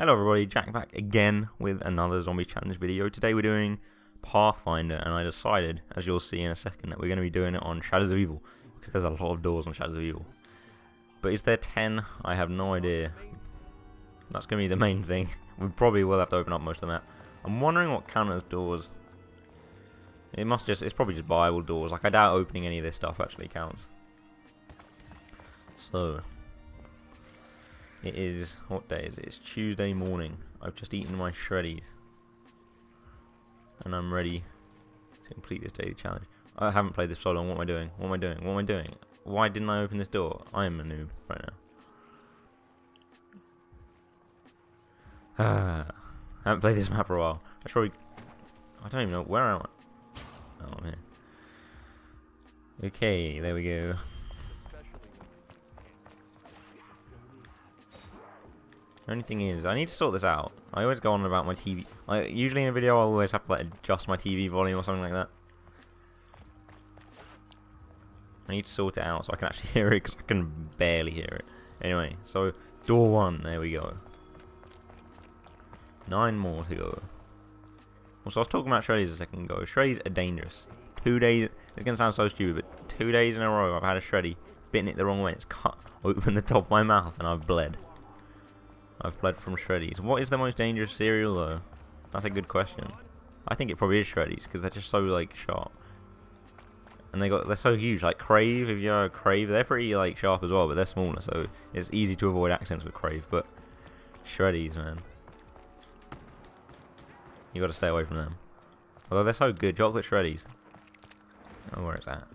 Hello everybody, Jack back again with another Zombie Challenge video. Today we're doing Pathfinder, and I decided, as you'll see in a second, that we're going to be doing it on Shadows of Evil, because there's a lot of doors on Shadows of Evil. But is there 10? I have no idea. That's going to be the main thing. We probably will have to open up most of the map. I'm wondering what count as doors. It must just, it's probably just buyable doors. Like, I doubt opening any of this stuff actually counts. So, it is, what day is it? It's Tuesday morning. I've just eaten my shreddies. And I'm ready to complete this daily challenge. I haven't played this so long. What am I doing? What am I doing? What am I doing? Why didn't I open this door? I am a noob right now. Ah, I haven't played this map for a while. I probably... I don't even know. Where am I? Oh, here. Okay, there we go. Only thing is, I need to sort this out. I always go on about my TV. I usually in a video, I always have to like adjust my TV volume or something like that. I need to sort it out so I can actually hear it because I can barely hear it. Anyway, so door one, there we go. Nine more to go. Also, I was talking about shreddies a second ago. Shreddies are dangerous. Two days, it's going to sound so stupid, but two days in a row I've had a shreddy, bitten it the wrong way, it's cut open the top of my mouth and I've bled. I've bled from Shreddies. What is the most dangerous cereal though? That's a good question. I think it probably is Shreddies because they're just so like sharp. And they got they're so huge. Like Krave, if you're a Krave, they're pretty like sharp as well, but they're smaller, so it's easy to avoid accidents with Krave. But Shreddies, man, you got to stay away from them. Although they're so good, chocolate Shreddies. Oh, where it's at.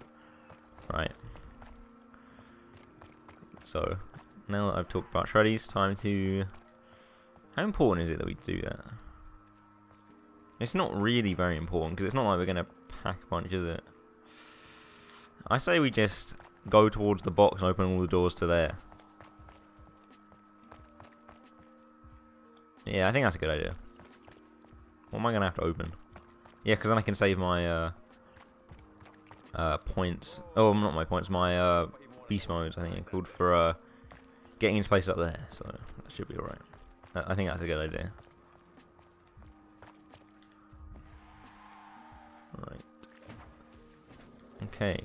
Right. So now that I've talked about shreddies, time to... How important is it that we do that? It's not really very important, because it's not like we're going to Pack-a-Punch, is it? I say we just go towards the box and open all the doors to there. Yeah, I think that's a good idea. What am I going to have to open? Yeah, because then I can save my uh, uh, points. Oh, not my points, my uh, beast modes, I think it's called, for uh, getting into place up there, so that should be alright. I think that's a good idea. Right. Okay.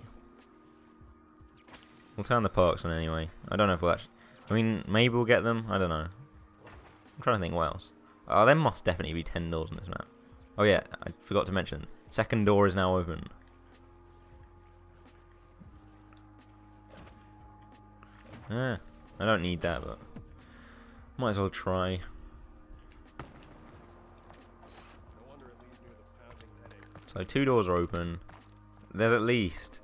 We'll turn the perks on anyway. I don't know if we'll actually... I mean, maybe we'll get them. I don't know. I'm trying to think what else. Oh, there must definitely be 10 doors in this map. Oh yeah, I forgot to mention. Second door is now open. Ah. I don't need that, but might as well try. So two doors are open. There's at least.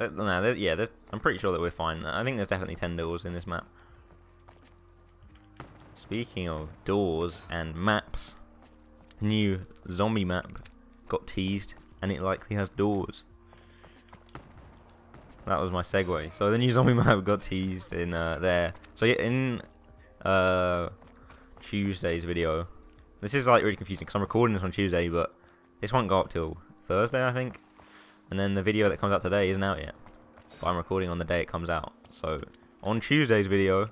No, there's, yeah, there's, I'm pretty sure that we're fine. I think there's definitely 10 doors in this map. Speaking of doors and maps, the new zombie map got teased and it likely has doors. That was my segue. So the new zombie map got teased in uh, there. So in uh, Tuesday's video, this is like really confusing because I'm recording this on Tuesday, but this won't go up till Thursday, I think. And then the video that comes out today isn't out yet. But I'm recording on the day it comes out. So on Tuesday's video,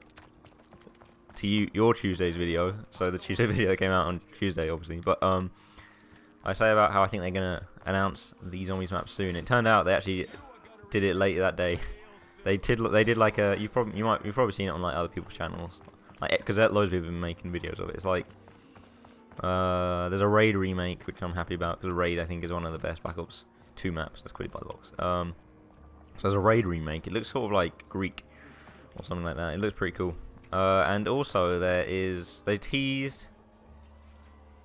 to you, your Tuesday's video, so the Tuesday video that came out on Tuesday, obviously. But um, I say about how I think they're gonna announce the zombies map soon. It turned out they actually did it later that day. They did they did like a you've probably you might you've probably seen it on like other people's channels, like because loads of people have been making videos of it. It's like uh, there's a raid remake which I'm happy about because raid I think is one of the best Black Ops 2 maps. That's quickly by the box. Um, so there's a raid remake. It looks sort of like Greek or something like that. It looks pretty cool. Uh, and also there is they teased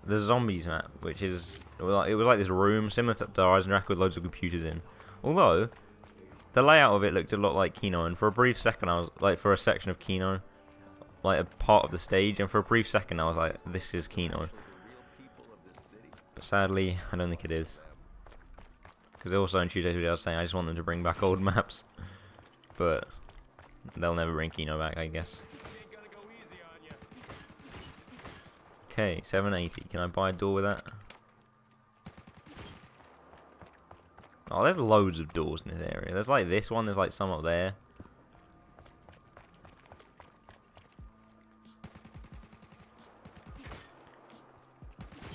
the zombies map, which is it was like this room similar to Horizon Rack with loads of computers in. Although the layout of it looked a lot like Kino, and for a brief second I was like, for a section of Kino, like a part of the stage, and for a brief second I was like, this is Kino. But sadly, I don't think it is. Because also in Tuesday's video I was saying I just want them to bring back old maps. But they'll never bring Kino back, I guess. Okay, 780. Can I buy a door with that? Oh, there's loads of doors in this area. There's like this one, there's like some up there.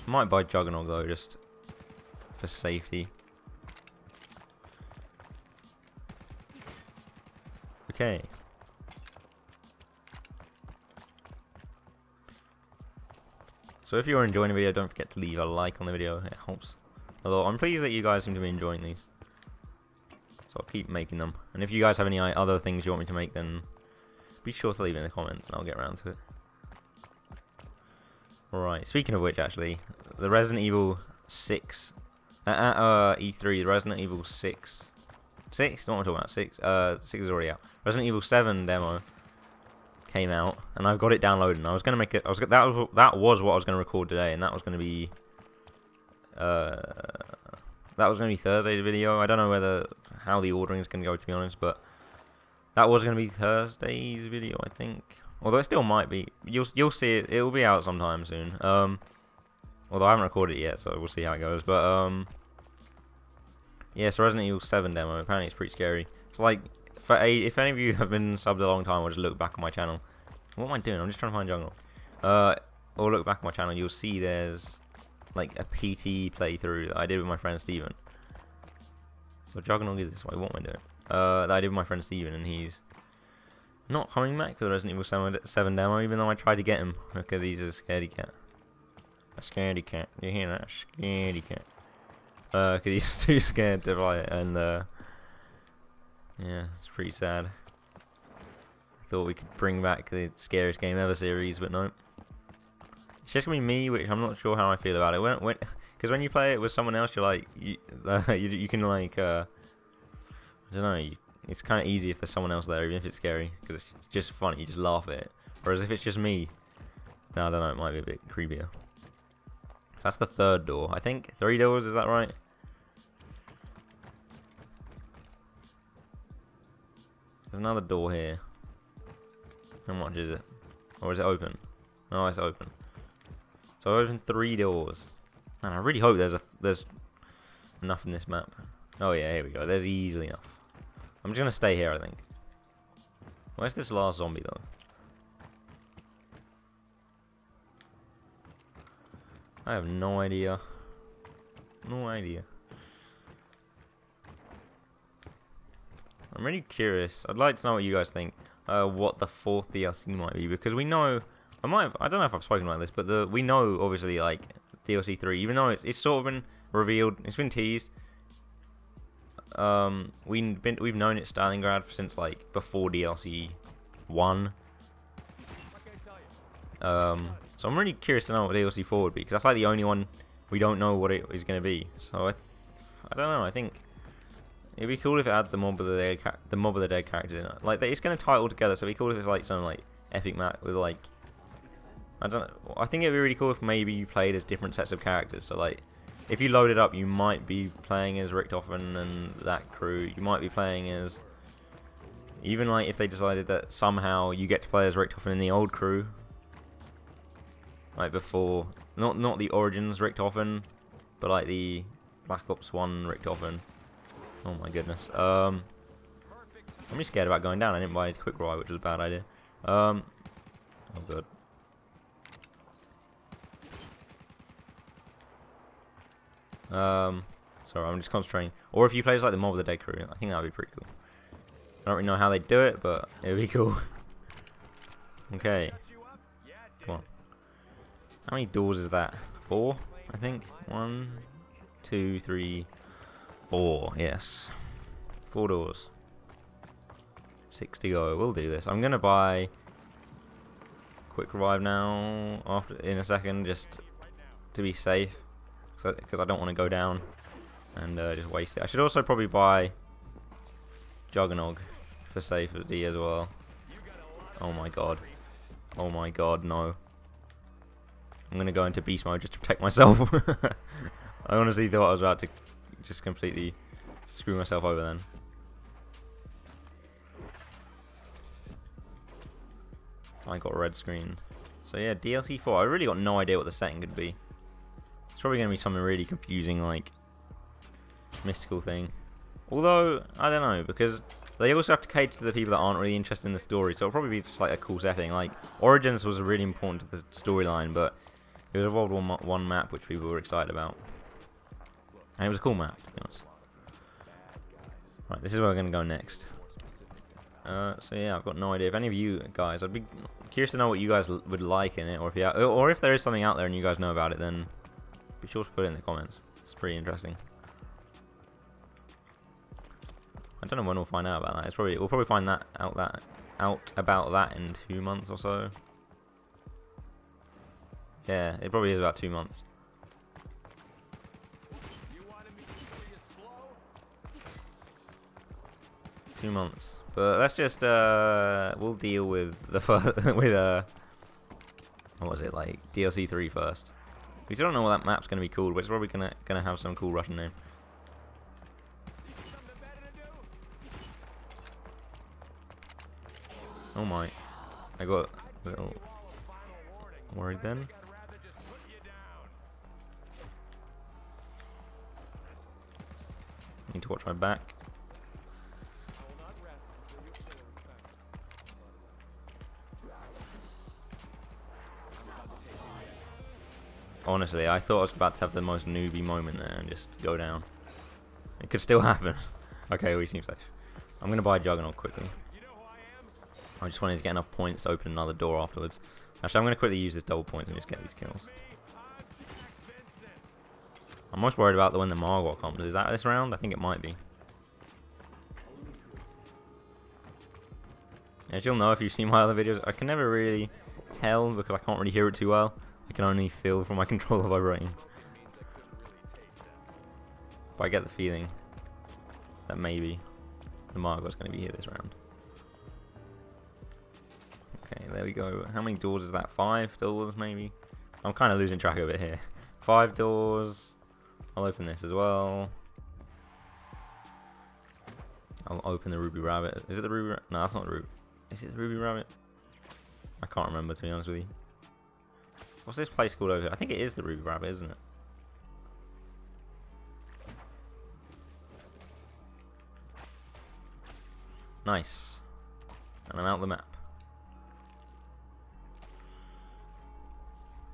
Might buy Juggernaut though, just for safety. Okay. So if you're enjoying the video, don't forget to leave a like on the video, it helps a lot. I'm pleased that you guys seem to be enjoying these. So I'll keep making them. And if you guys have any other things you want me to make, then be sure to leave in the comments and I'll get around to it. Alright, speaking of which, actually, the Resident Evil 6, at uh, E3, the Resident Evil 6, 6? Not what I'm talking about, 6, uh, 6 is already out. Resident Evil 7 demo came out, and I've got it downloaded, and I was going to make it, I was that was, that was what I was going to record today, and that was going to be, uh, that was going to be Thursday's video, I don't know whether, how the ordering is going to go, to be honest, but that was going to be Thursday's video, I think, Although it still might be. You'll you'll see it. It will be out sometime soon. Um, although I haven't recorded it yet, so we'll see how it goes. But um, yeah, so Resident Evil 7 demo. Apparently, it's pretty scary. It's like for a, if any of you have been subbed a long time, or just look back on my channel. What am I doing? I'm just trying to find Jungle. Uh, or look back on my channel, you'll see there's like a PT playthrough that I did with my friend Steven. So Juggernog is this way. What am I doing? Uh, that I did with my friend Steven, and he's not coming back for the Resident Evil 7, demo, even though I tried to get him, because he's a scaredy cat. A scaredy cat. You hear that? Scaredy cat. Uh, because he's too scared to play it, and, uh, yeah, it's pretty sad. I thought we could bring back the scariest game ever series, but no. It's just gonna be me, which I'm not sure how I feel about it. When, when, because when you play it with someone else, you're like, you, uh, you, you can like, uh, I don't know, you it's kind of easy if there's someone else there, even if it's scary, because it's just funny, you just laugh at it. Whereas if it's just me, no, I don't know, it might be a bit creepier. That's the third door. I think three doors, is that right? There's another door here. How much is it? Or is it open? Oh, it's open. So I opened three doors. And I really hope there's a there's enough in this map. Oh yeah, here we go. There's easily enough. I'm just gonna stay here, I think. Where's this last zombie, though? I have no idea. No idea. I'm really curious. I'd like to know what you guys think. Uh, what the fourth DLC might be because we know. I might. Have, I don't know if I've spoken about this, but the we know obviously like DLC three, even though it's, it's sort of been revealed, it's been teased. Um, we've been we've known it's Stalingrad since like before DLC one. Um, so I'm really curious to know what DLC four would be because that's like the only one we don't know what it is going to be. So I, I don't know. I think it'd be cool if it had the mob of the dead the mob of the dead characters in it. Like it's going to tie it all together. So it'd be cool if it's like some like epic map with like I don't. I think it'd be really cool if maybe you played as different sets of characters. So like if you load it up, you might be playing as Richtofen and that crew. You might be playing as... Even like if they decided that somehow you get to play as Richtofen in the old crew. Like before... Not not the Origins Richtofen, but like the Black Ops 1 Richtofen. Oh my goodness. Um, I'm just scared about going down. I didn't buy a Quick Revive, which was a bad idea. Um, oh god. Um, sorry, I'm just concentrating. Or if you play as like the Mob of the Dead crew, I think that'd be pretty cool. I don't really know how they do it, but it'd be cool. okay. Come on. How many doors is that? Four, I think. One, two, three, four. Yes. Four doors. Six to go. We'll do this. I'm gonna buy quick revive now after in a second just to be safe because I don't want to go down and uh, just waste it. I should also probably buy Juggernog for safety as well. Oh my god. Oh my god, no. I'm going to go into beast mode just to protect myself. I honestly thought I was about to just completely screw myself over then. I got a red screen. So yeah, DLC 4. I really got no idea what the setting could be probably going to be something really confusing, like mystical thing. Although, I don't know, because they also have to cater to the people that aren't really interested in the story, so it'll probably be just like a cool setting. Like, Origins was really important to the storyline, but It was a World War One map which people were excited about, and it was a cool map. To be honest. Right, this is where we're gonna go next. Uh, so yeah, I've got no idea. If any of you guys, I'd be curious to know what you guys would like in it, or if you, or if there is something out there and you guys know about it, then be sure to put it in the comments. It's pretty interesting. I don't know when we'll find out about that. It's probably we'll probably find that out that out about that in two months or so. Yeah, it probably is about two months. Two months. But let's just uh we'll deal with the first with uh what was it like DLC three first. We still don't know what that map's gonna be called, but it's probably gonna gonna have some cool Russian name. Oh my. I got a little worried then. Need to watch my back. Honestly, I thought I was about to have the most newbie moment there and just go down. It could still happen. okay, we seem safe. I'm going to buy Juggernaut quickly. I just wanted to get enough points to open another door afterwards. Actually, I'm going to quickly use this double points and just get these kills. I'm most worried about the when the Margwa comes. Is that this round? I think it might be. As you'll know if you've seen my other videos, I can never really tell because I can't really hear it too well. I can only feel from my controller vibrating. But I get the feeling that maybe the Margwa's going to be here this round. Okay, there we go. How many doors is that? Five doors, maybe? I'm kind of losing track of it here. Five doors. I'll open this as well. I'll open the Ruby Rabbit. Is it the Ruby No, that's not the Ruby. Is it the Ruby Rabbit? I can't remember, to be honest with you. What's this place called over here? I think it is the Ruby Rabbit, isn't it? Nice. And I'm out the map.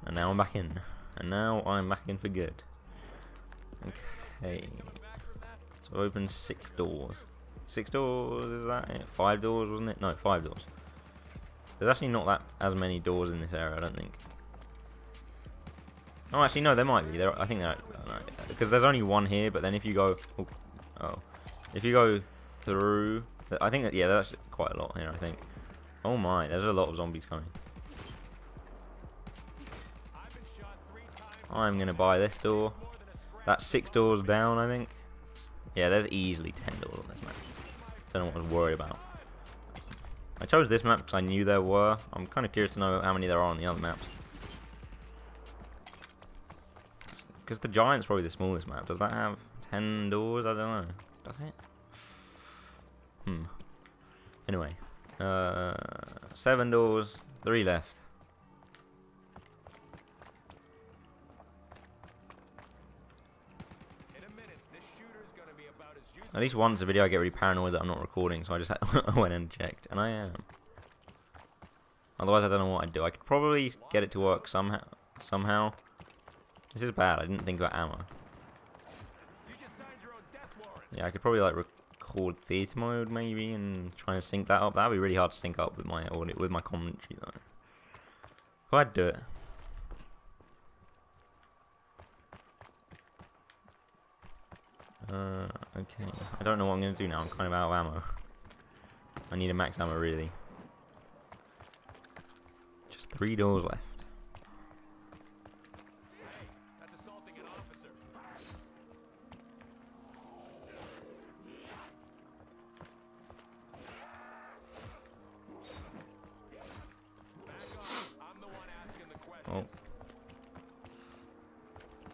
And now I'm back in. And now I'm back in for good. Okay. So open six doors. Six doors, is that it? Five doors, wasn't it? No, five doors. There's actually not that as many doors in this area, I don't think. Oh, actually, no, there might be. There, I think there, because there's only one here. But then if you go, oh, oh, if you go through, I think that yeah, that's quite a lot here. I think. Oh my, there's a lot of zombies coming. I'm gonna buy this door. That's six doors down, I think. Yeah, there's easily ten doors on this map. Don't know what I was worried about. I chose this map because I knew there were. I'm kind of curious to know how many there are on the other maps. Because the Giant's probably the smallest map. Does that have 10 doors? I don't know. Does it? Hmm. Anyway. Uh, seven doors. Three left. At least once a video I get really paranoid that I'm not recording, so I just I went and checked, and I am. Otherwise I don't know what I'd do. I could probably get it to work somehow. Somehow. This is bad. I didn't think about ammo. Yeah, I could probably like record theater mode maybe and try and sync that up. That'd be really hard to sync up with my audio, with my commentary though. But I'd do it. Uh, okay. I don't know what I'm to do now. I'm kind of out of ammo. I need a max ammo, really. Just three doors left.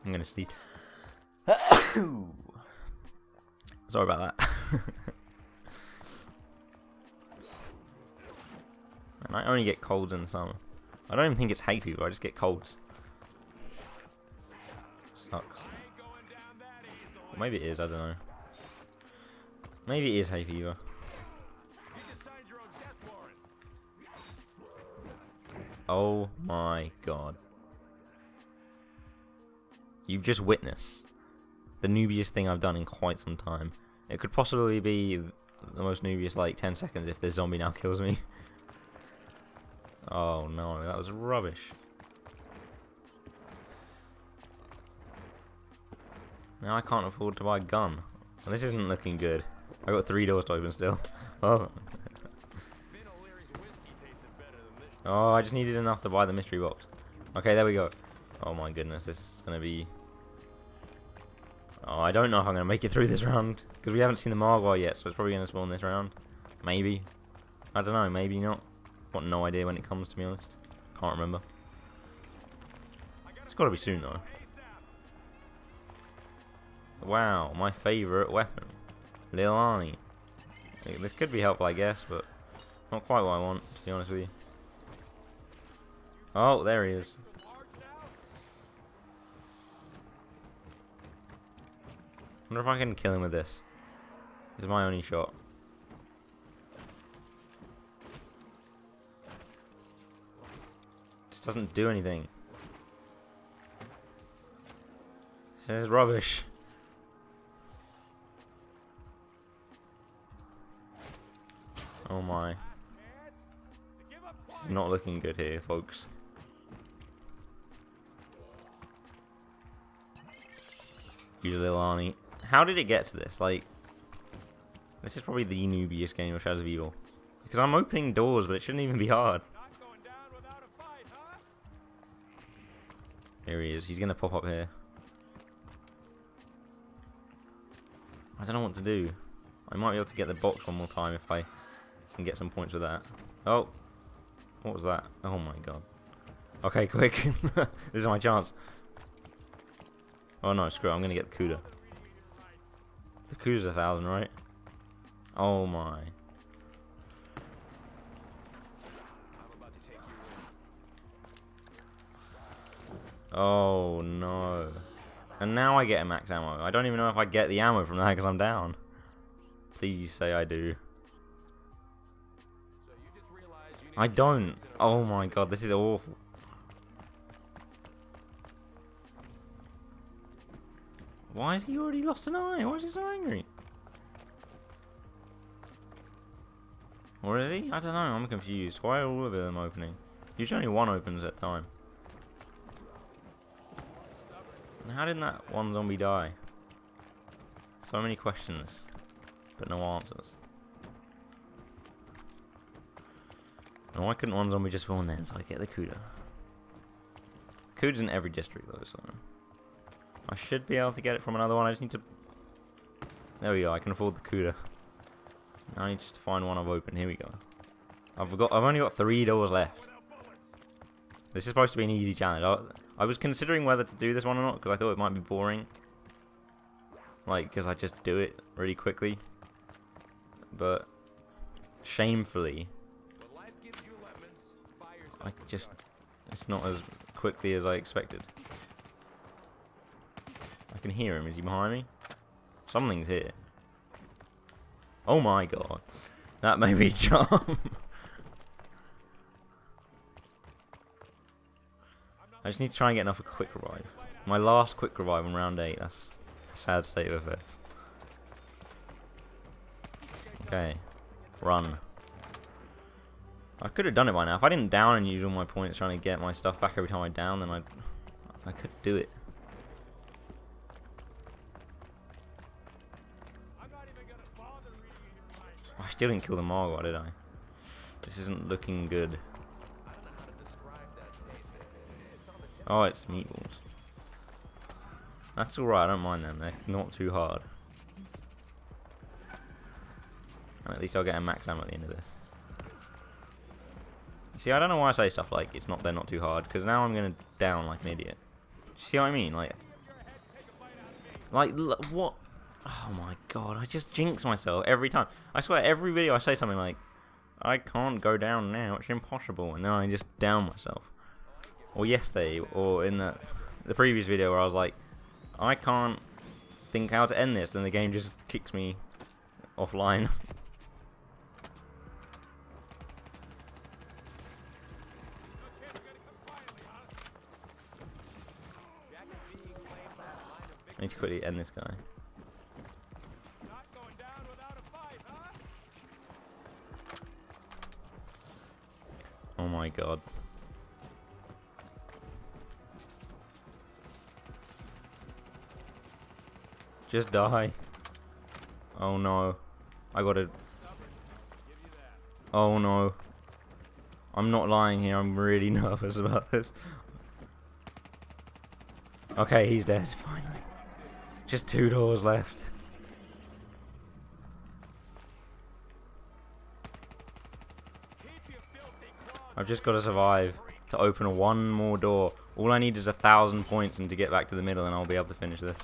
I'm gonna sneeze. Sorry about that. and I only get colds in summer. I don't even think it's hay fever, I just get colds. Sucks. Or maybe it is, I don't know. Maybe it is hay fever. Oh my god. You've just witnessed the noobiest thing I've done in quite some time. It could possibly be the most noobiest like 10 seconds if this zombie now kills me. oh no, that was rubbish. Now I can't afford to buy a gun. Well, this isn't looking good. I got three doors to open still. Oh. oh, I just needed enough to buy the mystery box. Okay, there we go. Oh my goodness, this is gonna be. Oh, I don't know if I'm gonna make it through this round because we haven't seen the Margwa yet, so it's probably gonna spawn this round. Maybe. I don't know. Maybe not. Got no idea when it comes. To be honest, can't remember. It's got to be soon though. Wow, my favourite weapon. Lil' Arnie. This could be helpful, I guess, but not quite what I want, to be honest with you. Oh, there he is. Wonder if I can kill him with this. This is my only shot. Just doesn't do anything. This is rubbish. Oh my. This is not looking good here, folks. Little Arnie. How did it get to this? Like, this is probably the noobiest game of Shadows of Evil. Because I'm opening doors, but it shouldn't even be hard. Here he is. He's going to pop up here. I don't know what to do. I might be able to get the box one more time if I can get some points with that. Oh, what was that? Oh my god. Okay, quick. this is my chance. Oh no, screw it. I'm going to get the Kuda. The Kuda's a thousand, right? Oh my. Oh no. And now I get a max ammo. I don't even know if I get the ammo from that because I'm down. Please say I do. I don't. Oh my god, this is awful. Why has he already lost an eye? Why is he so angry? Or is he? I don't know, I'm confused. Why are all of them opening? Usually only one opens at a time. And how did that one zombie die? So many questions, but no answers. And why couldn't one zombie just spawn then so I get the Kuda? The Kuda's in every district though, so... I should be able to get it from another one, I just need to... There we go, I can afford the. Now I need just to find one I've opened, here we go. I've got, I've only got three doors left. This is supposed to be an easy challenge. I, I was considering whether to do this one or not, because I thought it might be boring. Like, because I just do it really quickly. But, shamefully, I just... It's not as quickly as I expected. Can hear him. Is he behind me? Something's here. Oh my god. That made me jump. I just need to try and get enough of a quick revive. My last quick revive on round 8. That's a sad state of affairs. Okay. Run. I could have done it by now. If I didn't down and use all my points trying to get my stuff back every time I down, then I I could do it. Still didn't kill the Margwa, did I? This isn't looking good. Oh, it's meatballs. That's alright, I don't mind them. They're not too hard. And at least I'll get a max ammo at the end of this. See, I don't know why I say stuff like it's not they're not too hard because now I'm gonna down like an idiot. See what I mean? Like, like what? Oh my god! I just jinx myself every time. I swear, every video I say something like, "I can't go down now. It's impossible," and then I just down myself. Or yesterday, or in the the previous video where I was like, "I can't think how to end this," then the game just kicks me offline. I need to quickly end this guy. My god. Just die. Oh no. I got it. Oh no. I'm not lying here, I'm really nervous about this. Okay, he's dead, finally. Just two doors left. I've just got to survive to open one more door. All I need is a thousand points and to get back to the middle and I'll be able to finish this.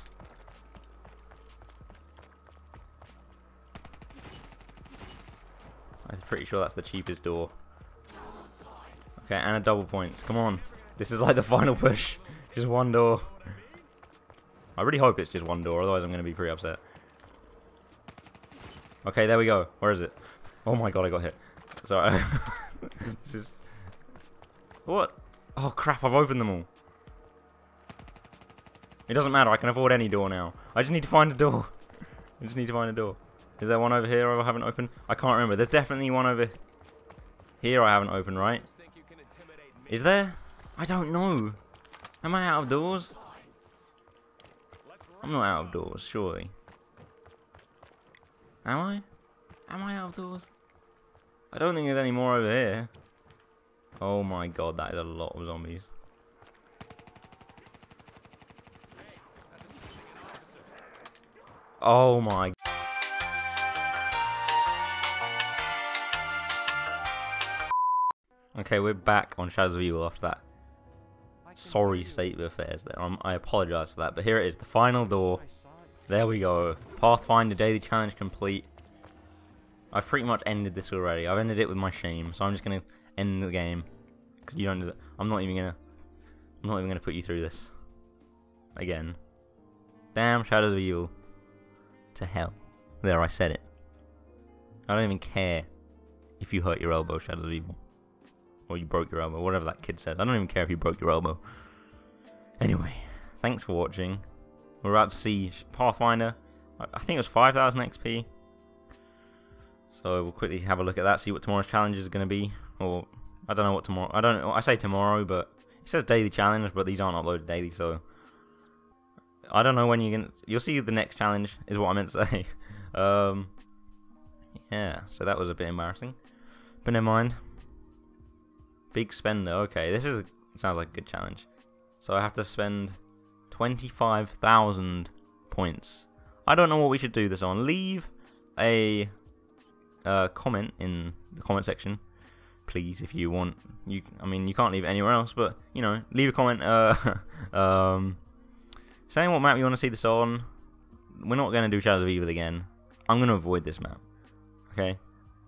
I'm pretty sure that's the cheapest door. Okay, and a double points. Come on. This is like the final push. Just one door. I really hope it's just one door, otherwise I'm going to be pretty upset. Okay, there we go. Where is it? Oh my god, I got hit. Sorry. this is... What? Oh crap, I've opened them all. It doesn't matter, I can afford any door now. I just need to find a door. I just need to find a door. Is there one over here I haven't opened? I can't remember. There's definitely one over here I haven't opened, right? Is there? I don't know. Am I out of doors? I'm not out of doors, surely. Am I? Am I out of doors? I don't think there's any more over here. Oh my god, that is a lot of zombies. Oh my. Okay, we're back on Shadows of Evil after that sorry state of affairs there. Um, I apologise for that, but here it is, the final door. There we go. Pathfinder Daily Challenge complete. I've pretty much ended this already. I've ended it with my shame, so I'm just gonna end the game because you don't. I'm not even gonna. I'm not even gonna put you through this again. Damn Shadows of Evil. To hell. There, I said it. I don't even care if you hurt your elbow, Shadows of Evil. Or you broke your elbow, whatever that kid says. I don't even care if you broke your elbow. Anyway, thanks for watching. We're about to see Pathfinder. I I think it was 5,000 XP. So we'll quickly have a look at that, see what tomorrow's challenge is going to be. Or, I don't know what tomorrow... I don't. I say tomorrow, but... It says daily challenge, but these aren't uploaded daily, so... I don't know when you're going to... You'll see the next challenge, is what I meant to say. um, yeah, so that was a bit embarrassing. But never mind. Big spender. Okay, this is sounds like a good challenge. So I have to spend 25,000 points. I don't know what we should do this on. Leave a uh, comment in the comment section, please, if you want. You, I mean, you can't leave it anywhere else, but you know, leave a comment. Uh, um, saying what map you want to see this on. We're not going to do Shadows of Evil again. I'm going to avoid this map. Okay,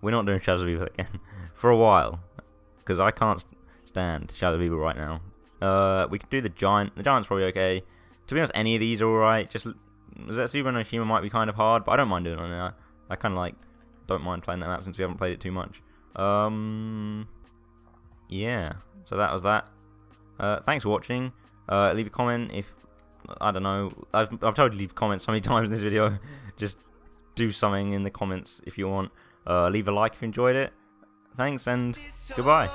we're not doing Shadows of Evil again for a while because I can't stand Shadows of Evil right now. Uh, we could do the Giant. The Giant's probably okay. To be honest, any of these are alright. Just Zetsubou no Shima might be kind of hard, but I don't mind doing it on there. I kind of like don't mind playing that map since we haven't played it too much. Um, yeah. So that was that. Uh, thanks for watching. Uh, leave a comment if I don't know. I've I've told you to leave comments so many times in this video. Just do something in the comments if you want. Uh, leave a like if you enjoyed it. Thanks and goodbye.